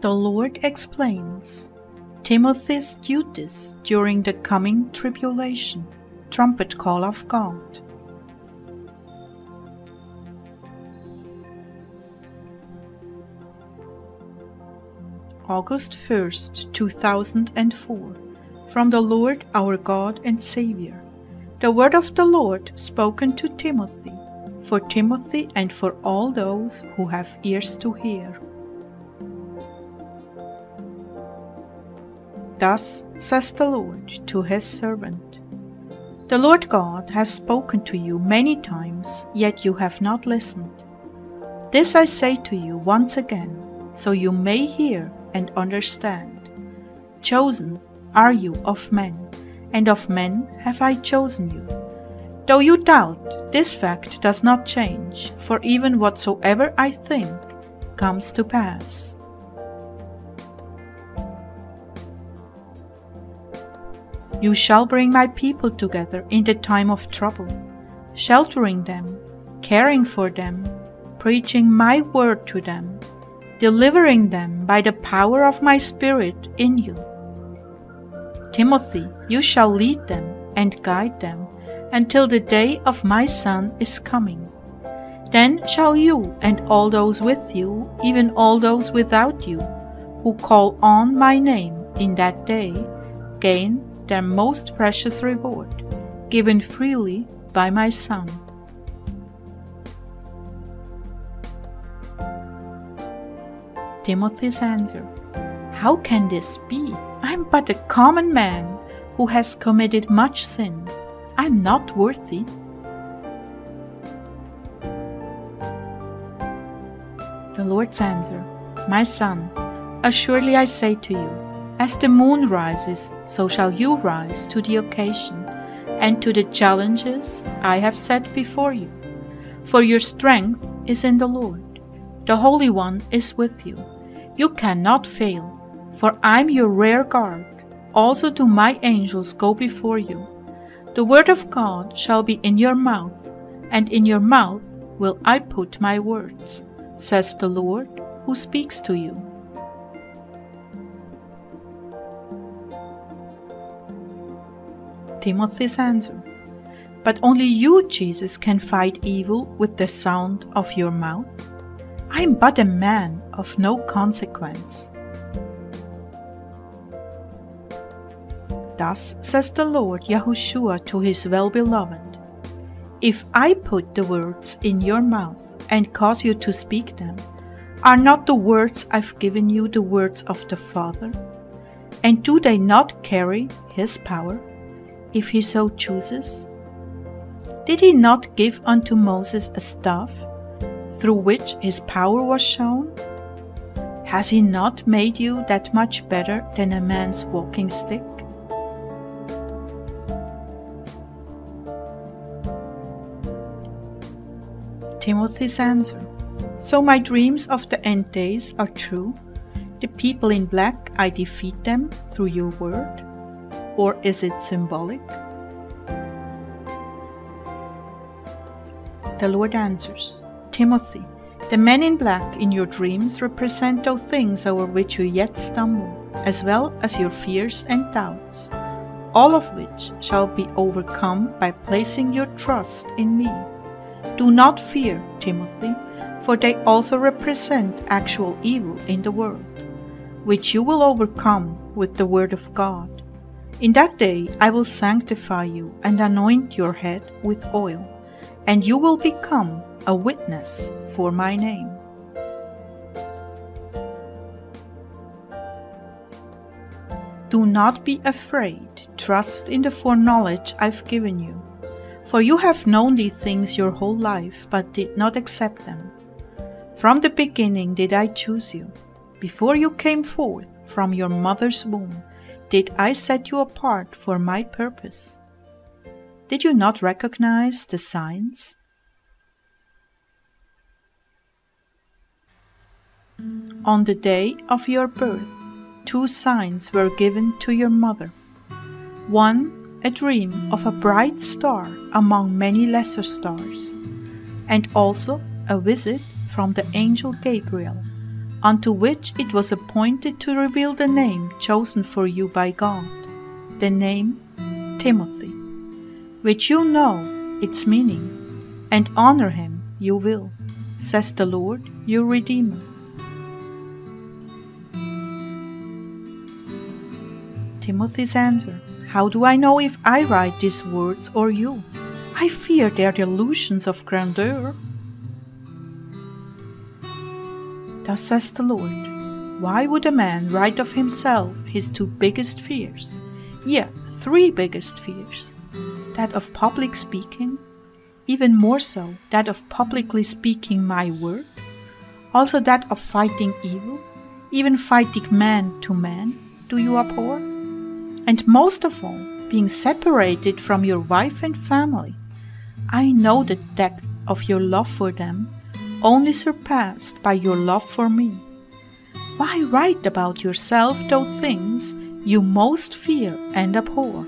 The Lord explains Timothy's duties during the coming tribulation. Trumpet call of God. August 1st, 2004. From the Lord our God and Savior. The word of the Lord spoken to Timothy, for Timothy and for all those who have ears to hear. Thus says the Lord to his servant The Lord God has spoken to you many times, yet you have not listened. This I say to you once again, so you may hear and understand. Chosen are you of men, and of men have I chosen you. Though you doubt, this fact does not change, for even whatsoever I think comes to pass. You shall bring my people together in the time of trouble, sheltering them, caring for them, preaching my word to them, delivering them by the power of my Spirit in you. Timothy, you shall lead them and guide them until the day of my Son is coming. Then shall you and all those with you, even all those without you, who call on my name in that day, gain their most precious reward, given freely by my Son. Timothy's answer How can this be? I am but a common man who has committed much sin. I am not worthy. The Lord's answer My son, assuredly I say to you, as the moon rises, so shall you rise to the occasion and to the challenges I have set before you. For your strength is in the Lord. The Holy One is with you. You cannot fail, for I'm your rear guard. Also do my angels go before you. The word of God shall be in your mouth, and in your mouth will I put my words, says the Lord who speaks to you. Timothy's answer. But only you, Jesus, can fight evil with the sound of your mouth. I am but a man of no consequence. Thus says the Lord Yahushua to his well beloved If I put the words in your mouth and cause you to speak them, are not the words I've given you the words of the Father? And do they not carry his power? If he so chooses? Did he not give unto Moses a staff, through which his power was shown? Has he not made you that much better than a man's walking stick? Timothy's answer So my dreams of the end days are true. The people in black, I defeat them through your word or is it symbolic? The Lord answers Timothy, the men in black in your dreams represent those things over which you yet stumble, as well as your fears and doubts, all of which shall be overcome by placing your trust in me. Do not fear, Timothy, for they also represent actual evil in the world, which you will overcome with the word of God. In that day I will sanctify you and anoint your head with oil, and you will become a witness for my name. Do not be afraid, trust in the foreknowledge I've given you. For you have known these things your whole life, but did not accept them. From the beginning did I choose you, before you came forth from your mother's womb did I set you apart for my purpose? Did you not recognize the signs? On the day of your birth, two signs were given to your mother. One, a dream of a bright star among many lesser stars, and also a visit from the angel Gabriel, unto which it was appointed to reveal the name chosen for you by God, the name Timothy, which you know its meaning, and honor him you will, says the Lord your Redeemer. Timothy's answer How do I know if I write these words or you? I fear they are delusions of grandeur. Thus says the Lord Why would a man write of himself his two biggest fears? Yea, three biggest fears that of public speaking, even more so that of publicly speaking my word, also that of fighting evil, even fighting man to man, do you abhor? And most of all, being separated from your wife and family. I know the depth of your love for them, only surpassed by your love for me. Why write about yourself those things you most fear and abhor?